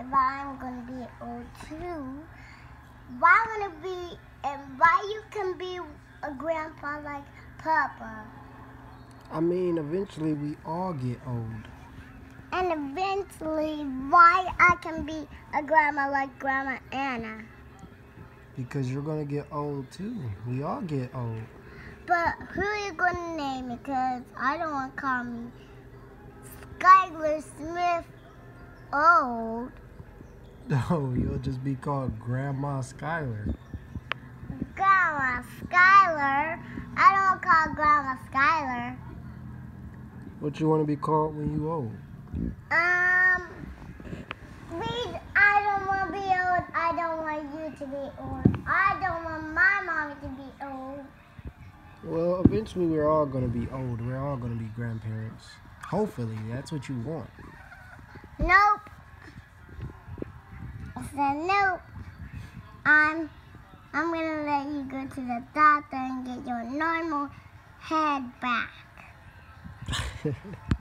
I'm gonna be old too. Why gonna be and why you can be a grandpa like Papa? I mean, eventually we all get old. And eventually, why I can be a grandma like Grandma Anna? Because you're gonna get old too. We all get old. But who are you gonna name? me? Because I don't want to call me Skylar Smith old. No, you'll just be called Grandma Skylar. Grandma Skylar. I don't call Grandma Skylar. What you want to be called when you old? Um, we, I don't want to be old. I don't want you to be old. I don't want my mom to be old. Well, eventually we're all gonna be old. We're all gonna be grandparents. Hopefully, that's what you want. Nope. Said nope. I'm, I'm gonna let you go to the doctor and get your normal head back.